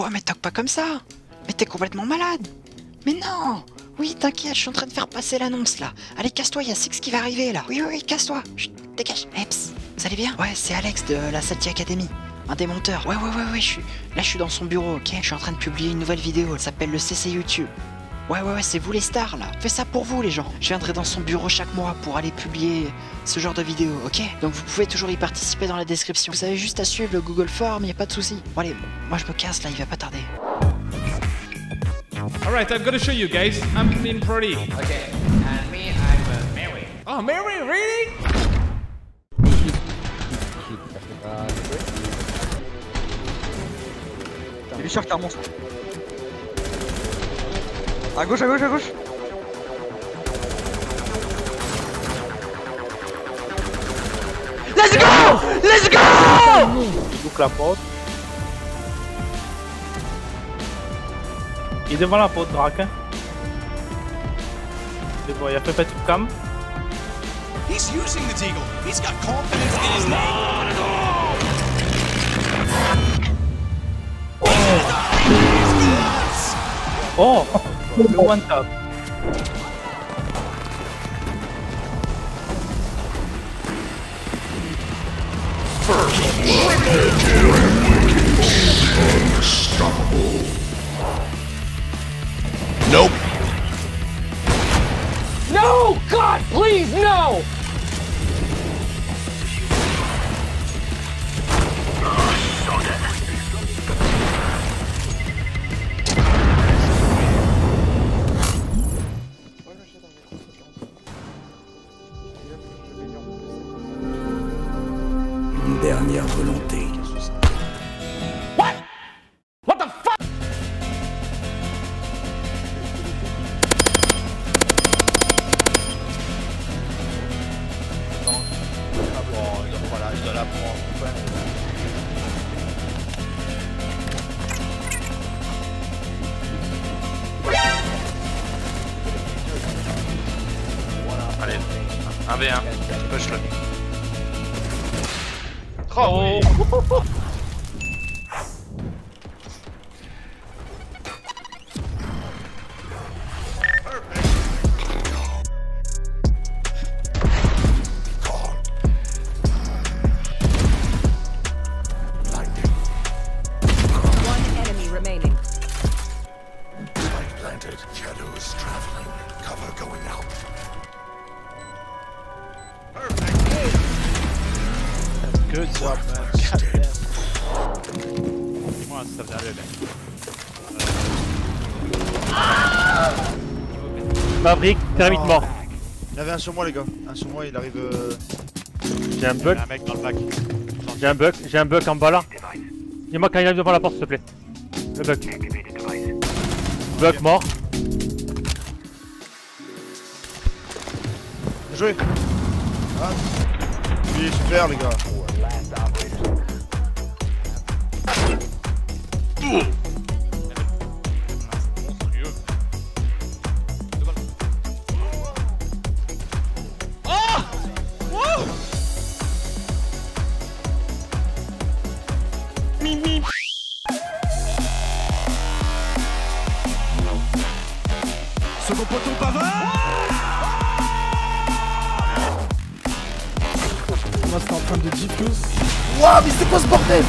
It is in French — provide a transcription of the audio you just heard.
Oh, mais toque pas comme ça Mais t'es complètement malade Mais non Oui, t'inquiète, je suis en train de faire passer l'annonce là. Allez, casse-toi, il y a Six qui va arriver là. Oui, oui, oui, casse-toi. Chut, dégage. Eps, vous allez bien? Ouais, c'est Alex de la Sati Academy. Un des monteurs. Ouais, ouais, ouais, ouais, je suis... Là, je suis dans son bureau, ok? Je suis en train de publier une nouvelle vidéo, elle s'appelle le CC YouTube. Ouais, ouais, ouais, c'est vous les stars là. Faites ça pour vous les gens. Je viendrai dans son bureau chaque mois pour aller publier ce genre de vidéo, ok? Donc vous pouvez toujours y participer dans la description. Vous avez juste à suivre le Google Form, y a pas de souci. Bon allez, moi je me casse là, il va pas tarder. Alright, I'm gonna show you guys. I'm in Prodi. Okay, and me, I'm uh, Mary. Oh, Mary, really? Il est sûr qu'il y a un monstre. À gauche, à gauche, à gauche. Let's go Let's go boucle la porte. Il est devant la porte, Drac. hein. C'est bon, il a fait pas tout cam. He's using the Deagle. He's got confidence in his name. Oh Blue up. First unstoppable. Nope. No! God, please, no! Une dernière volonté. What? The fuck? Voilà, je dois la prendre. Allez, 1v1, push le. Good job, man. God damn. Maverick, thermite mort. Il y avait un sur moi les gars, un sur moi il arrive euh... J'ai un Il y bug, a un mec dans le bac. j'ai un bug, j'ai un bug en bas là. Dis-moi quand il arrive devant la porte s'il te plaît. Le bug. Bug mort. Bien joué ah. Oui super les gars Pavard. Moi c'était en train de diffuse. Waouh mais c'est quoi ce bordel?